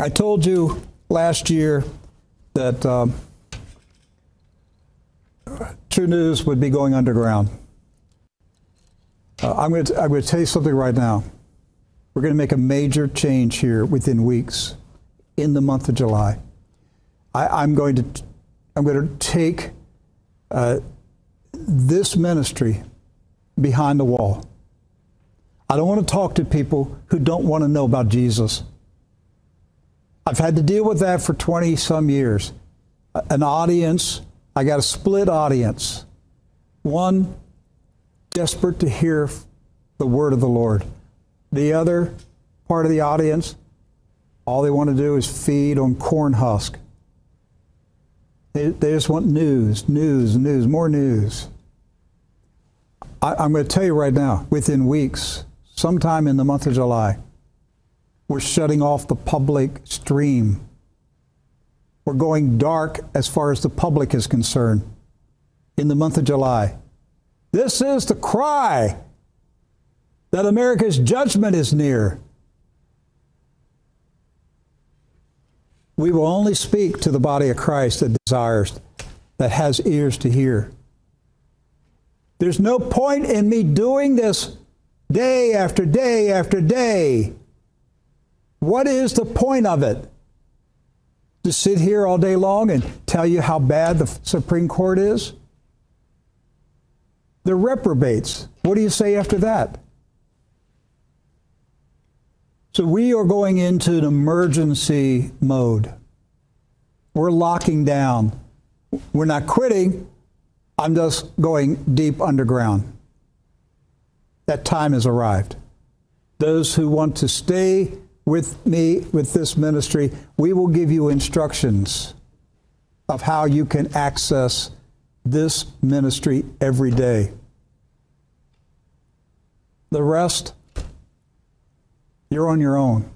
I told you last year that um, TruNews would be going underground. Uh, I'm going to I'm going to tell you something right now. We're going to make a major change here within weeks, in the month of July. I, am going to I'm going to take uh, this ministry behind the wall. I don't want to talk to people who don't want to know about Jesus. I've had to deal with that for 20 some years. An audience, I got a split audience. One desperate to hear the word of the Lord. The other part of the audience, all they want to do is feed on corn husk. They, they just want news, news, news, more news. I, I'm going to tell you right now, within weeks, sometime in the month of July, we're shutting off the public stream. We're going dark as far as the public is concerned in the month of July. This is the cry that America's judgment is near. We will only speak to the body of Christ that desires, that has ears to hear. There's no point in me doing this day after day after day. What is the point of it? To sit here all day long and tell you how bad the Supreme Court is? The reprobates. What do you say after that? So we are going into an emergency mode. We're locking down. We're not quitting. I'm just going deep underground. That time has arrived. Those who want to stay with me with this ministry, we will give you instructions of how you can access this ministry every day. The rest, you're on your own.